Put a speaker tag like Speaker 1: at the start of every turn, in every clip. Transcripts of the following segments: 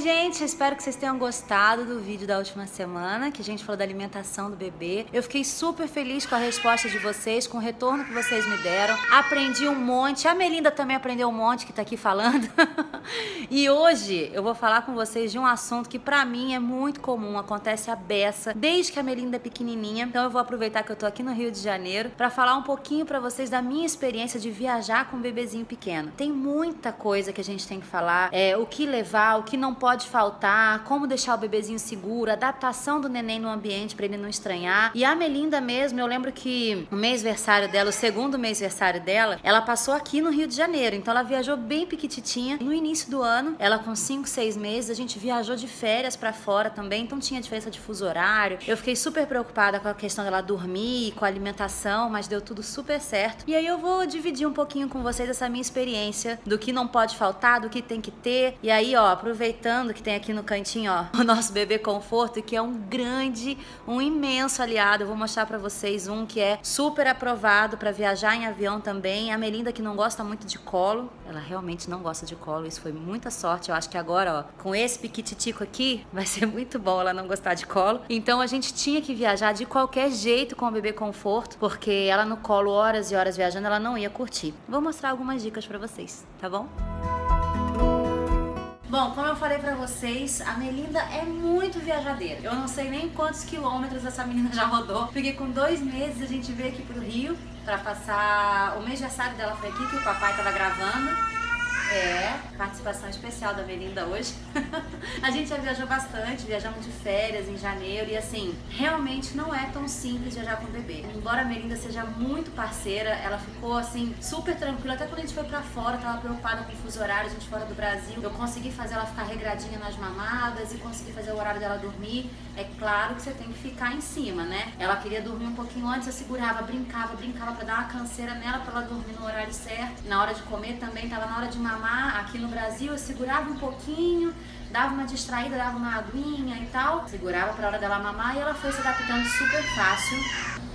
Speaker 1: gente, espero que vocês tenham gostado do vídeo da última semana, que a gente falou da alimentação do bebê. Eu fiquei super feliz com a resposta de vocês, com o retorno que vocês me deram. Aprendi um monte, a Melinda também aprendeu um monte que tá aqui falando. e hoje eu vou falar com vocês de um assunto que para mim é muito comum, acontece a beça, desde que a Melinda é pequenininha. Então eu vou aproveitar que eu tô aqui no Rio de Janeiro para falar um pouquinho para vocês da minha experiência de viajar com um bebezinho pequeno. Tem muita coisa que a gente tem que falar, é, o que levar, o que não pode faltar, como deixar o bebezinho seguro, adaptação do neném no ambiente para ele não estranhar. E a Melinda mesmo, eu lembro que o mês-versário dela, o segundo mês-versário dela, ela passou aqui no Rio de Janeiro. Então ela viajou bem piquititinha. No início do ano, ela com 5, 6 meses, a gente viajou de férias para fora também, então tinha diferença de fuso horário. Eu fiquei super preocupada com a questão dela dormir, com a alimentação, mas deu tudo super certo. E aí eu vou dividir um pouquinho com vocês essa minha experiência do que não pode faltar, do que tem que ter. E aí, ó, aproveitando que tem aqui no cantinho, ó, o nosso bebê conforto, que é um grande, um imenso aliado. Eu vou mostrar para vocês um que é super aprovado para viajar em avião também. A Melinda que não gosta muito de colo, ela realmente não gosta de colo. Isso foi muita sorte. Eu acho que agora, ó, com esse piquititico aqui, vai ser muito bom ela não gostar de colo. Então a gente tinha que viajar de qualquer jeito com o bebê conforto, porque ela no colo horas e horas viajando, ela não ia curtir. Vou mostrar algumas dicas para vocês, tá bom? Bom, como eu falei pra vocês, a Melinda é muito viajadeira. Eu não sei nem quantos quilômetros essa menina já rodou, porque com dois meses a gente veio aqui pro Rio pra passar o mês de aniversário dela foi aqui, que o papai tava gravando. É, participação especial da Melinda hoje. a gente já viajou bastante, viajamos de férias em janeiro e assim, realmente não é tão simples viajar com o bebê. Embora a Melinda seja muito parceira, ela ficou assim, super tranquila. Até quando a gente foi pra fora, tava preocupada com o fuso horário, a gente fora do Brasil. Eu consegui fazer ela ficar regradinha nas mamadas e consegui fazer o horário dela dormir. É claro que você tem que ficar em cima, né? Ela queria dormir um pouquinho antes, eu segurava, brincava, brincava pra dar uma canseira nela, pra ela dormir no horário certo. Na hora de comer também, tava na hora de mamar aqui no Brasil, eu segurava um pouquinho, dava uma distraída, dava uma aguinha e tal, segurava para hora dela mamar e ela foi se adaptando super fácil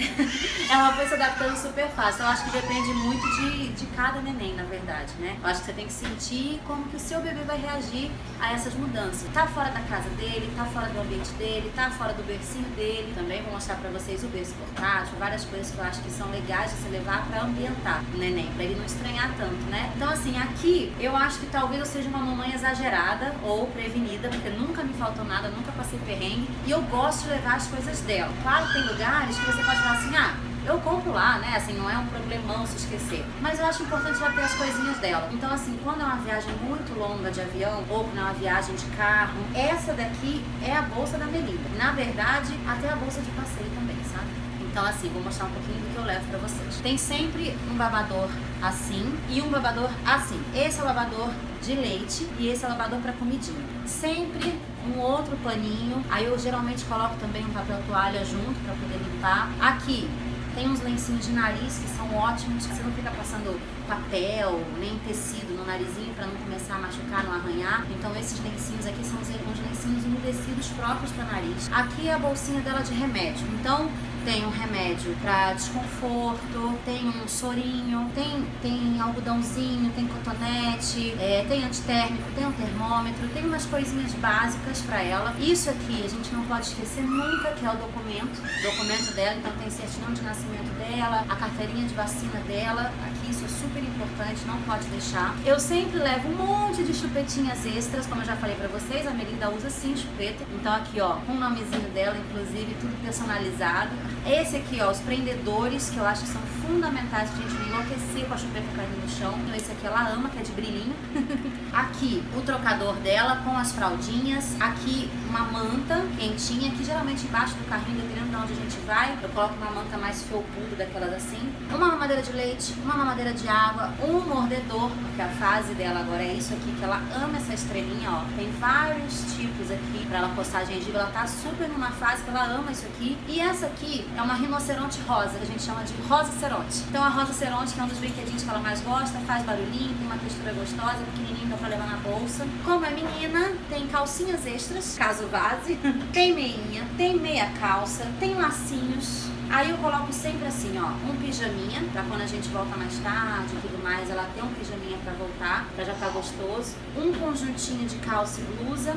Speaker 1: ela foi se adaptando super fácil. Eu acho que depende muito de, de cada neném, na verdade, né? Eu acho que você tem que sentir como que o seu bebê vai reagir a essas mudanças. Tá fora da casa dele, tá fora do ambiente dele, tá fora do bercinho dele. Também vou mostrar pra vocês o berço portátil, várias coisas que eu acho que são legais de se levar pra ambientar o neném, pra ele não estranhar tanto, né? Então, assim, aqui eu acho que talvez eu seja uma mamãe exagerada ou prevenida, porque nunca me faltou nada, nunca passei perrengue. E eu gosto de levar as coisas dela. Claro que tem lugares que você pode falar assim, ah, eu compro lá, né? Assim, não é um problemão se esquecer. Mas eu acho importante já ter as coisinhas dela. Então, assim, quando é uma viagem muito longa de avião ou quando é uma viagem de carro, essa daqui é a bolsa da Melinda. Na verdade, até a bolsa de passeio também, sabe? Então, assim, vou mostrar um pouquinho do que eu levo pra vocês. Tem sempre um babador assim e um babador assim. Esse é o babador de leite e esse lavador para comidinha. Sempre um outro paninho. Aí eu geralmente coloco também um papel toalha junto para poder limpar. Aqui tem uns lencinhos de nariz que são ótimos, você não fica passando papel, nem tecido no narizinho para não começar a machucar, não arranhar. Então esses lencinhos aqui são uns lencinhos umedecidos próprios para nariz. Aqui é a bolsinha dela de remédio. Então tem um remédio para desconforto, tem um sorinho, tem, tem algodãozinho, tem cotonete, é, tem antitérmico, tem um termômetro, tem umas coisinhas básicas para ela. Isso aqui a gente não pode esquecer nunca, que é o documento, documento dela, então tem certidão de nascimento dela, a carteirinha de vacina dela, aqui isso é super importante, não pode deixar. Eu sempre levo um monte de chupetinhas extras, como eu já falei para vocês, a Melinda usa sim chupeta, então aqui ó, com o nomezinho dela, inclusive, tudo personalizado. Esse aqui, ó, os prendedores, que eu acho que são fundamentais pra gente enlouquecer com a chupeta caindo no chão. Então esse aqui ela ama, que é de brilhinho. aqui, o trocador dela com as fraldinhas. Aqui, uma manta quentinha, que geralmente embaixo do carrinho, dependendo de onde a gente vai, eu coloco uma manta mais felpuda, daquelas assim. Uma mamadeira de leite, uma mamadeira de água, um mordedor, porque a fase dela agora é isso aqui, que ela ama essa estrelinha, ó. Tem vários tipos aqui pra ela coçar a gengiva, ela tá super numa fase que ela ama isso aqui. E essa aqui, é uma rinoceronte rosa, que a gente chama de rosa ceronte. Então a rosa ceronte, que é um dos brinquedinhos que ela mais gosta, faz barulhinho, tem uma textura gostosa, pequenininho, dá pra levar na bolsa. Como é menina, tem calcinhas extras, caso vaze, tem meinha, tem meia calça, tem lacinhos, Aí eu coloco sempre assim, ó, um pijaminha, pra quando a gente volta mais tarde e tudo mais, ela tem um pijaminha pra voltar, pra já tá gostoso. Um conjuntinho de calça e blusa,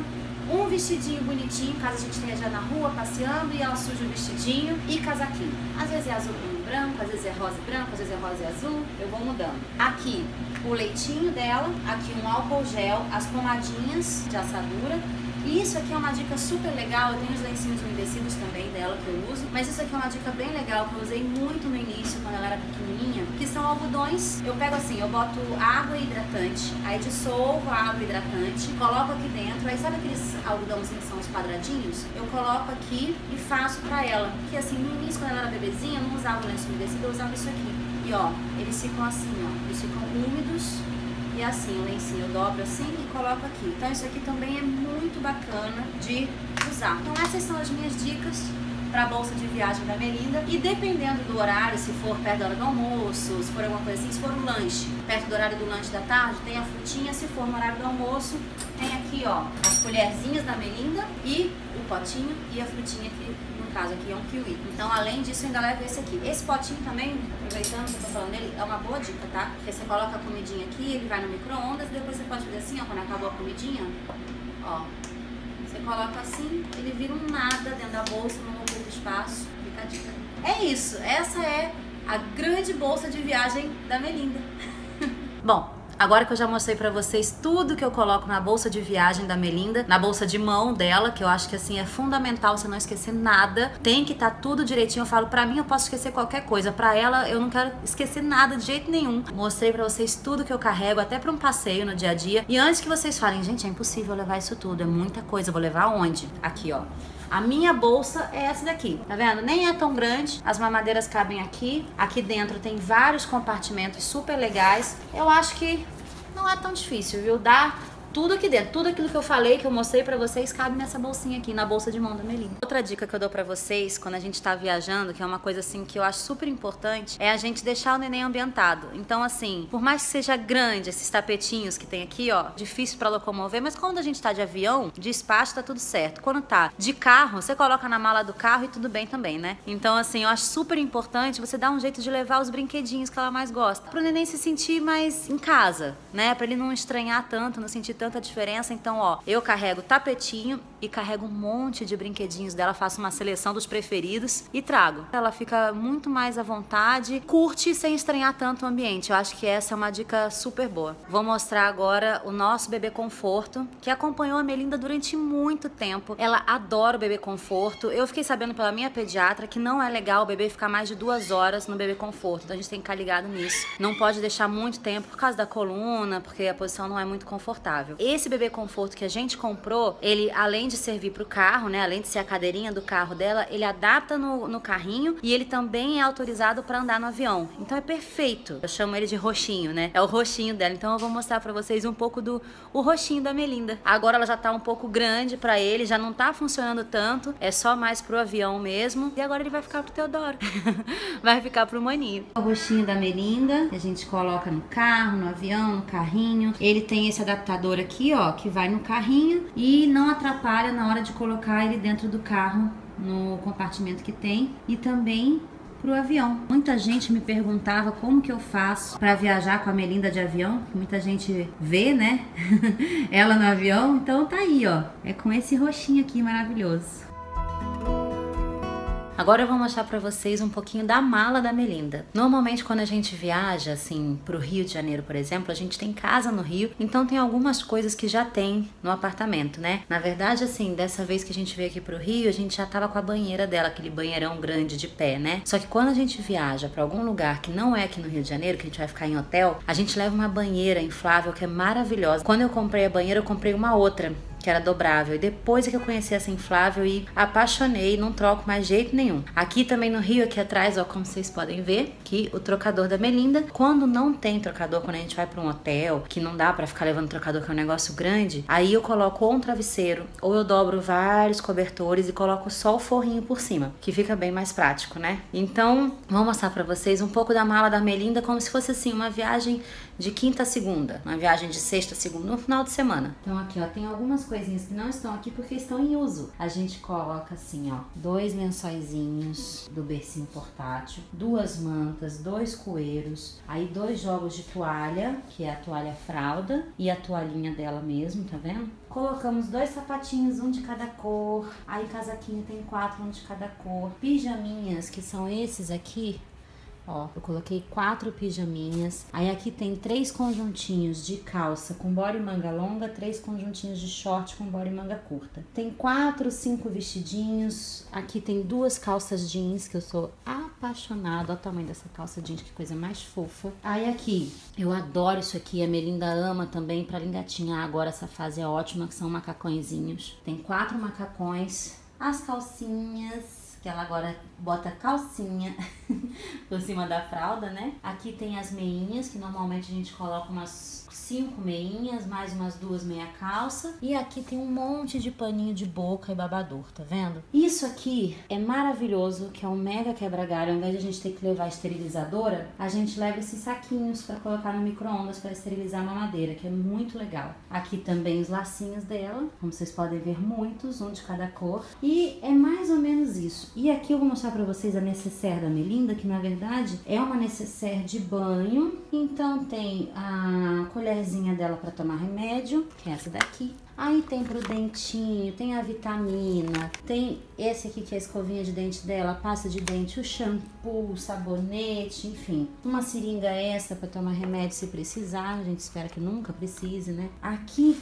Speaker 1: um vestidinho bonitinho, caso a gente esteja na rua passeando e ela suja o vestidinho e casaquinho. Às vezes é azul com branco, às vezes é rosa e branco, às vezes é rosa e azul, eu vou mudando. Aqui o leitinho dela, aqui um álcool gel, as pomadinhas de assadura e isso aqui é uma dica super legal, eu tenho os lencinhos umedecidos também dela que eu uso, mas isso aqui é uma dica bem legal que eu usei muito no início, quando ela era pequenininha, que são algodões. Eu pego assim, eu boto água hidratante, aí dissolvo a água hidratante, coloco aqui dentro, aí sabe aqueles algodãozinhos que são os quadradinhos? Eu coloco aqui e faço pra ela. Que assim, no início, quando ela era bebezinha, eu não usava o lenço umedecido, eu usava isso aqui. E ó, eles ficam assim, ó, eles ficam úmidos e assim, o lencinho eu dobro assim e coloco aqui. Então isso aqui também é muito bacana de usar. Então essas são as minhas dicas para a bolsa de viagem da Melinda. E dependendo do horário, se for perto da hora do almoço, se for alguma coisa assim, se for um lanche, perto do horário do lanche da tarde, tem a frutinha. Se for no horário do almoço, tem aqui, ó, as colherzinhas da Melinda e o potinho e a frutinha no caso aqui é um kiwi. Então, além disso, ainda leva esse aqui. Esse potinho também, aproveitando que eu tô falando dele, é uma boa dica, tá? Porque você coloca a comidinha aqui, ele vai no micro-ondas, depois você pode fazer assim, ó, quando acabou a comidinha, ó, você coloca assim, ele vira um nada dentro da bolsa, não ocupa espaço. Fica a dica. É isso, essa é a grande bolsa de viagem da Melinda. Bom, Agora que eu já mostrei para vocês tudo que eu coloco na bolsa de viagem da Melinda, na bolsa de mão dela, que eu acho que assim é fundamental você não esquecer nada. Tem que estar tá tudo direitinho. Eu falo, para mim eu posso esquecer qualquer coisa, para ela eu não quero esquecer nada de jeito nenhum. Mostrei para vocês tudo que eu carrego, até para um passeio no dia a dia. E antes que vocês falem, gente, é impossível levar isso tudo, é muita coisa. Eu vou levar onde? Aqui, ó. A minha bolsa é essa daqui, tá vendo? Nem é tão grande, as mamadeiras cabem aqui. Aqui dentro tem vários compartimentos super legais. Eu acho que não é tão difícil, viu? Dá tudo aqui dentro, tudo aquilo que eu falei, que eu mostrei para vocês, cabe nessa bolsinha aqui, na bolsa de mão da Melinda. Outra dica que eu dou para vocês, quando a gente tá viajando, que é uma coisa assim que eu acho super importante, é a gente deixar o neném ambientado. Então, assim, por mais que seja grande esses tapetinhos que tem aqui, ó, difícil para locomover, mas quando a gente tá de avião, de espaço tá tudo certo. Quando tá de carro, você coloca na mala do carro e tudo bem também, né? Então, assim, eu acho super importante você dar um jeito de levar os brinquedinhos que ela mais gosta, pro neném se sentir mais em casa, né? Para ele não estranhar tanto, não sentir tanta diferença. Então, ó, eu carrego tapetinho e carrego um monte de brinquedinhos dela, faço uma seleção dos preferidos e trago. Ela fica muito mais à vontade, curte sem estranhar tanto o ambiente. Eu acho que essa é uma dica super boa. Vou mostrar agora o nosso bebê conforto, que acompanhou a Melinda durante muito tempo. Ela adora o bebê conforto. Eu fiquei sabendo pela minha pediatra que não é legal o bebê ficar mais de duas horas no bebê conforto. Então a gente tem que ficar ligado nisso. Não pode deixar muito tempo por causa da coluna, porque a posição não é muito confortável. Esse bebê conforto que a gente comprou, ele além de servir para o carro, né, além de ser a cadeirinha do carro dela, ele adapta no, no carrinho e ele também é autorizado para andar no avião. Então é perfeito. Eu chamo ele de roxinho, né? É o roxinho dela. Então eu vou mostrar para vocês um pouco do o roxinho da Melinda. Agora ela já tá um pouco grande para ele, já não tá funcionando tanto, é só mais pro avião mesmo. E agora ele vai ficar pro Teodoro. vai ficar pro maninho. O roxinho da Melinda, a gente coloca no carro, no avião, no carrinho. Ele tem esse adaptador aqui, ó, que vai no carrinho e não atrapalha na hora de colocar ele dentro do carro no compartimento que tem e também pro avião. Muita gente me perguntava como que eu faço para viajar com a Melinda de avião, muita gente vê, né? Ela no avião, então tá aí, ó. É com esse roxinho aqui maravilhoso. Agora eu vou mostrar para vocês um pouquinho da mala da Melinda. Normalmente quando a gente viaja assim pro Rio de Janeiro, por exemplo, a gente tem casa no Rio, então tem algumas coisas que já tem no apartamento, né? Na verdade, assim, dessa vez que a gente veio aqui pro Rio, a gente já tava com a banheira dela, aquele banheirão grande de pé, né? Só que quando a gente viaja para algum lugar que não é aqui no Rio de Janeiro, que a gente vai ficar em hotel, a gente leva uma banheira inflável que é maravilhosa. Quando eu comprei a banheira, eu comprei uma outra que era dobrável. E depois é que eu conheci essa inflável e apaixonei, não troco mais jeito nenhum. Aqui também no Rio, aqui atrás, ó, como vocês podem ver, que o trocador da Melinda, quando não tem trocador, quando a gente vai para um hotel, que não dá para ficar levando trocador, que é um negócio grande, aí eu coloco ou um travesseiro, ou eu dobro vários cobertores e coloco só o forrinho por cima, que fica bem mais prático, né? Então, vou mostrar para vocês um pouco da mala da Melinda como se fosse assim uma viagem de quinta a segunda, uma viagem de sexta a segunda, no final de semana. Então aqui, ó, tem algumas coisinhas que não estão aqui porque estão em uso. A gente coloca assim, ó, dois lençóizinhos do bercinho portátil, duas mantas, dois coeiros, aí dois jogos de toalha, que é a toalha fralda e a toalhinha dela mesmo, tá vendo? Colocamos dois sapatinhos, um de cada cor. Aí casaquinho tem quatro, um de cada cor. Pijaminhas, que são esses aqui, Ó, eu coloquei quatro pijaminhas. Aí aqui tem três conjuntinhos de calça com body manga longa, três conjuntinhos de short com body manga curta. Tem quatro, cinco vestidinhos. Aqui tem duas calças jeans que eu sou apaixonada. Olha o tamanho dessa calça jeans, que coisa mais fofa. Aí aqui, eu adoro isso aqui. A Melinda ama também para engatinhar agora essa fase é ótima, que são macacõezinhos. Tem quatro macacões. As calcinhas que ela agora bota calcinha por cima da fralda, né? Aqui tem as meinhas, que normalmente a gente coloca umas cinco meinhas, mais umas duas meia calça. E aqui tem um monte de paninho de boca e babador, tá vendo? Isso aqui é maravilhoso, que é um mega quebra-galho. Ao invés de a gente ter que levar a esterilizadora, a gente leva esses saquinhos para colocar no micro-ondas para esterilizar a mamadeira, que é muito legal. Aqui também os lacinhos dela, como vocês podem ver, muitos, um de cada cor. E é mais ou menos isso. E aqui eu vou mostrar para vocês a necessaire da Melinda, que na verdade é uma necessaire de banho. Então tem a colherzinha dela para tomar remédio, que é essa daqui. Aí tem pro dentinho, tem a vitamina, tem esse aqui que é a escovinha de dente dela, pasta de dente, o shampoo, o sabonete, enfim. Uma seringa extra para tomar remédio se precisar, a gente espera que nunca precise, né? Aqui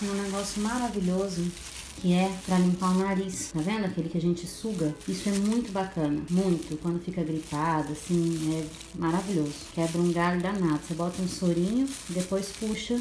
Speaker 1: tem um negócio maravilhoso que é para limpar o nariz, tá vendo? Aquele que a gente suga. Isso é muito bacana, muito. Quando fica gripado, assim, é maravilhoso. Quebra um galho danado. Você bota um sorinho, depois puxa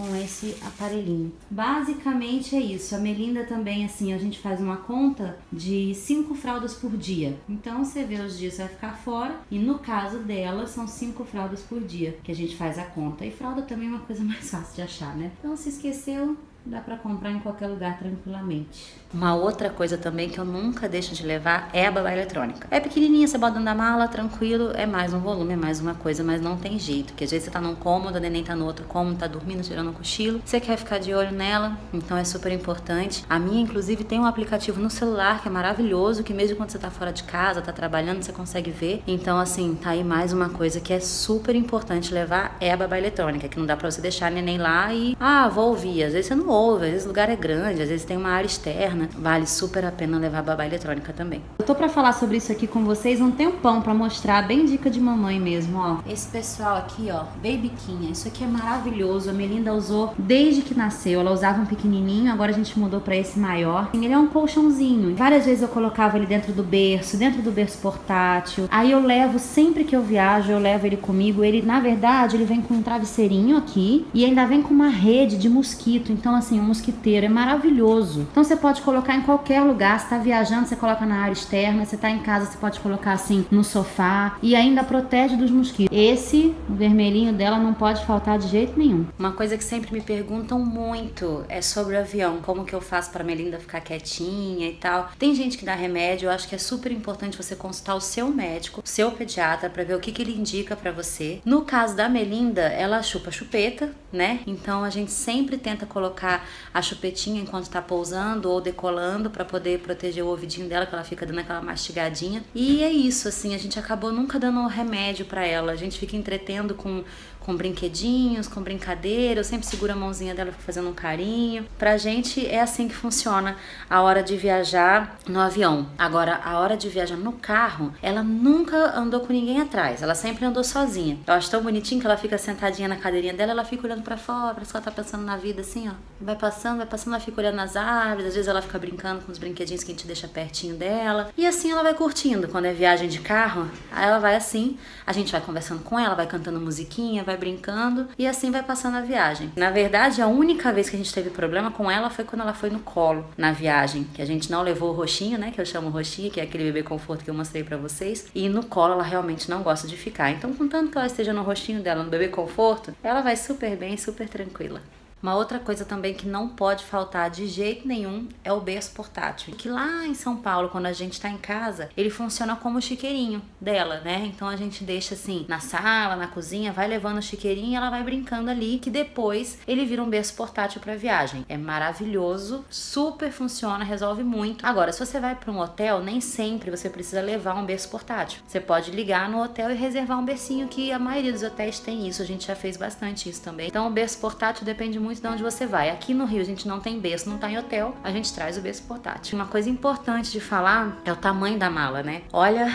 Speaker 1: com esse aparelhinho. Basicamente é isso. A Melinda também, assim, a gente faz uma conta de cinco fraldas por dia. Então você vê os dias vai ficar fora e no caso dela são cinco fraldas por dia que a gente faz a conta. E fralda também é uma coisa mais fácil de achar, né? Então se esqueceu, dá para comprar em qualquer lugar tranquilamente. Uma outra coisa também que eu nunca deixo de levar é a babá eletrônica. É pequenininha, você bota da mala, tranquilo, é mais um volume, é mais uma coisa, mas não tem jeito, porque às vezes você tá num cômodo, a neném tá no outro cômodo, tá dormindo, tirando um cochilo, você quer ficar de olho nela, então é super importante. A minha, inclusive, tem um aplicativo no celular que é maravilhoso, que mesmo quando você tá fora de casa, tá trabalhando, você consegue ver. Então, assim, tá aí mais uma coisa que é super importante levar, é a babá eletrônica, que não dá pra você deixar a neném lá e, ah, vou ouvir. Às vezes você não ouve, às vezes o lugar é grande, às vezes tem uma área externa, vale super a pena levar babá eletrônica também. Eu tô para falar sobre isso aqui com vocês um tempão para mostrar, bem dica de mamãe mesmo, ó. Esse pessoal aqui, ó, Baby Kinha, isso aqui é maravilhoso. A Melinda usou desde que nasceu. Ela usava um pequenininho, agora a gente mudou para esse maior. Ele é um colchãozinho. Várias vezes eu colocava ele dentro do berço, dentro do berço portátil. Aí eu levo sempre que eu viajo, eu levo ele comigo. Ele, na verdade, ele vem com um travesseirinho aqui e ainda vem com uma rede de mosquito. Então, assim, um mosquiteiro é maravilhoso. Então você pode colocar em qualquer lugar. Você tá viajando, você coloca na área externa. Você tá em casa, você pode colocar assim no sofá e ainda protege dos mosquitos. Esse, o vermelhinho dela, não pode faltar de jeito nenhum. Uma coisa que sempre me perguntam muito é sobre o avião. Como que eu faço para Melinda ficar quietinha e tal. Tem gente que dá remédio, eu acho que é super importante você consultar o seu médico, o seu pediatra, para ver o que, que ele indica para você. No caso da Melinda, ela chupa chupeta, né? Então a gente sempre tenta colocar a chupetinha enquanto tá pousando ou decolando para poder proteger o ouvidinho dela, que ela fica dando aquela mastigadinha. E é isso, assim, a gente acabou nunca dando remédio para ela. A gente fica entretendo com, com brinquedinhos, com brincadeira. Eu sempre seguro a mãozinha dela fazendo um carinho. Pra gente é assim que funciona a hora de viajar no avião. Agora, a hora de viajar no carro, ela nunca andou com ninguém atrás. Ela sempre andou sozinha. Eu acho tão bonitinho que ela fica sentadinha na cadeirinha dela, ela fica olhando para fora, parece que ela tá pensando na vida assim, ó. Vai passando, vai passando, ela fica olhando nas árvores, às vezes ela fica brincando com os brinquedinhos que a gente deixa pertinho dela. E assim ela vai curtindo. Quando é viagem de carro, aí ela vai assim, a gente vai conversando com ela, vai cantando musiquinha, vai brincando e assim vai passando a viagem. Na verdade, a única vez que a gente teve problema com ela foi quando ela foi no colo na viagem, que a gente não levou o roxinho, né, que eu chamo roxinho, que é aquele bebê conforto que eu mostrei para vocês, e no colo ela realmente não gosta de ficar. Então, contanto que ela esteja no roxinho dela, no bebê conforto, ela vai super bem, super tranquila. Uma outra coisa também que não pode faltar de jeito nenhum é o berço portátil. Que lá em São Paulo, quando a gente está em casa, ele funciona como o chiqueirinho dela, né? Então a gente deixa assim na sala, na cozinha, vai levando o chiqueirinho e ela vai brincando ali, que depois ele vira um berço portátil para viagem. É maravilhoso, super funciona, resolve muito. Agora, se você vai para um hotel, nem sempre você precisa levar um berço portátil. Você pode ligar no hotel e reservar um bercinho, que a maioria dos hotéis tem isso. A gente já fez bastante isso também. Então o berço portátil depende muito muito de onde você vai. Aqui no Rio a gente não tem berço, não tá em hotel, a gente traz o berço portátil. Uma coisa importante de falar é o tamanho da mala, né? Olha,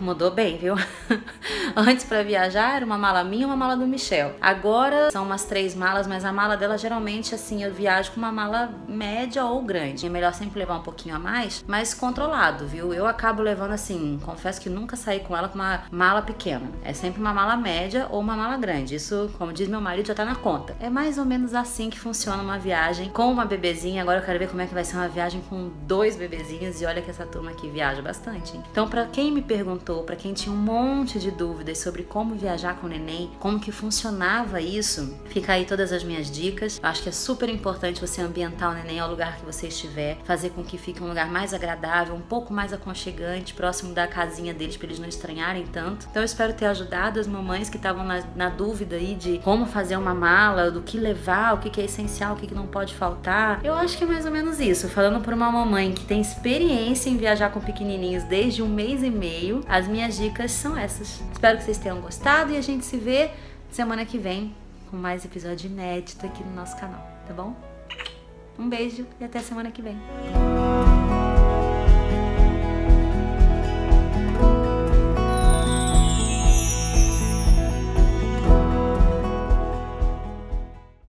Speaker 1: mudou bem, viu? Antes para viajar era uma mala minha uma mala do Michel. Agora são umas três malas, mas a mala dela geralmente assim eu viajo com uma mala média ou grande. É melhor sempre levar um pouquinho a mais, mas controlado, viu? Eu acabo levando assim, confesso que nunca saí com ela com uma mala pequena. É sempre uma mala média ou uma mala grande. Isso, como diz meu marido, já tá na conta. É mais ou menos assim que funciona uma viagem com uma bebezinha. Agora eu quero ver como é que vai ser uma viagem com dois bebezinhos e olha que essa turma aqui viaja bastante. Hein? Então, para quem me perguntou perguntou, para quem tinha um monte de dúvidas sobre como viajar com o neném, como que funcionava isso, fica aí todas as minhas dicas. Eu acho que é super importante você ambientar o neném ao lugar que você estiver, fazer com que fique um lugar mais agradável, um pouco mais aconchegante, próximo da casinha deles para eles não estranharem tanto. Então eu espero ter ajudado as mamães que estavam na, na, dúvida aí de como fazer uma mala, do que levar, o que, que é essencial, o que, que não pode faltar. Eu acho que é mais ou menos isso. Falando por uma mamãe que tem experiência em viajar com pequenininhos desde um mês e meio, as minhas dicas são essas. Espero que vocês tenham gostado e a gente se vê semana que vem com mais episódio inédito aqui no nosso canal, tá bom? Um beijo e até semana que vem.